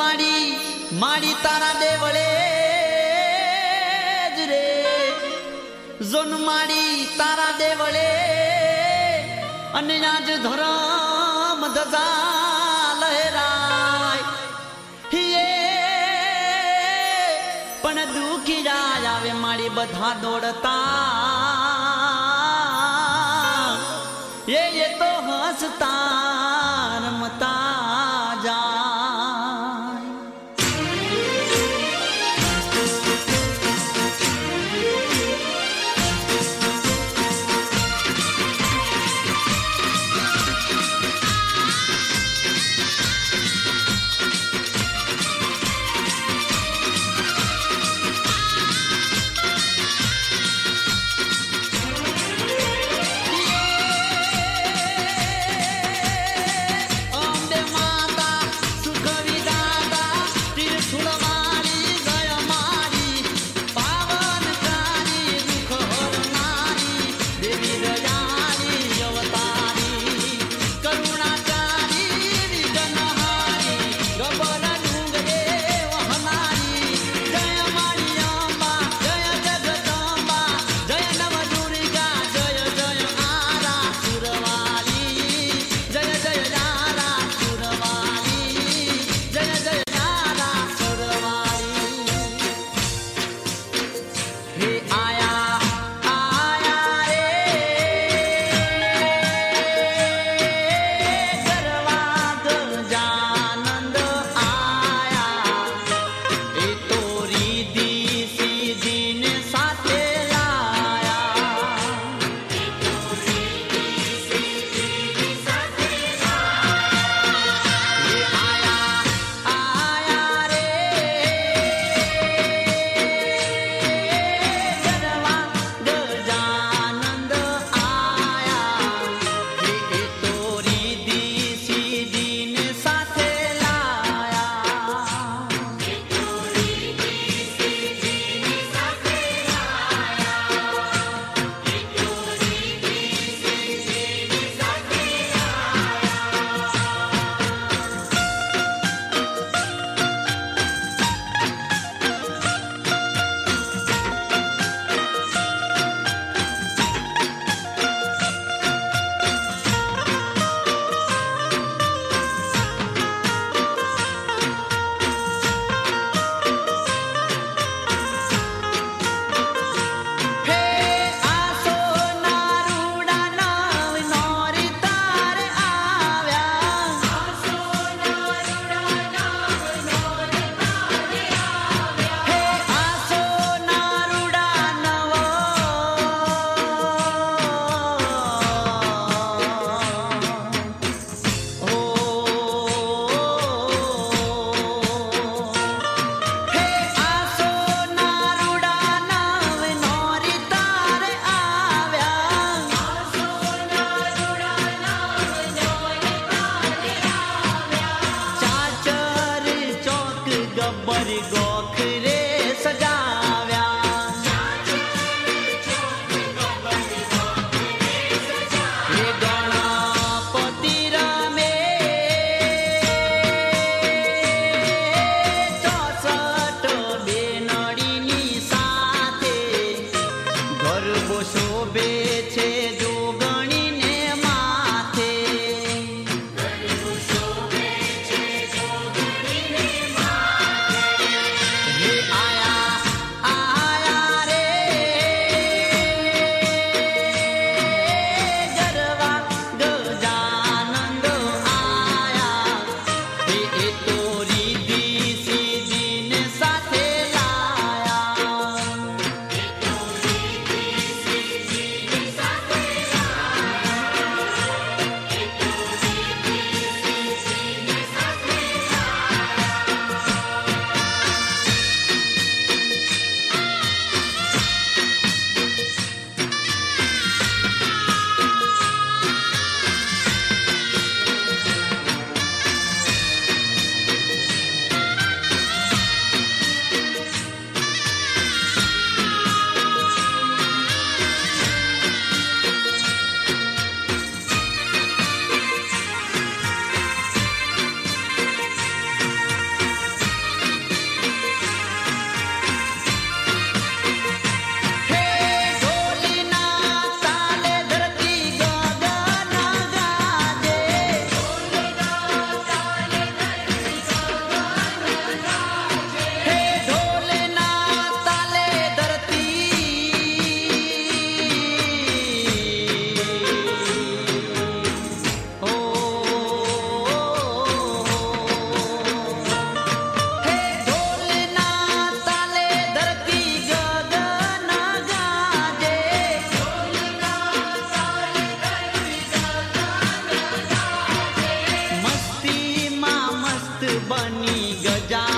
માડી માડી તારા દેવળે જ રે. જોન માડી તારા દેવળે અને આજ ધરમ ધજા લહેરાય પણ દુખી જાય આવે મારી બધા દોડતા. बनी गजा।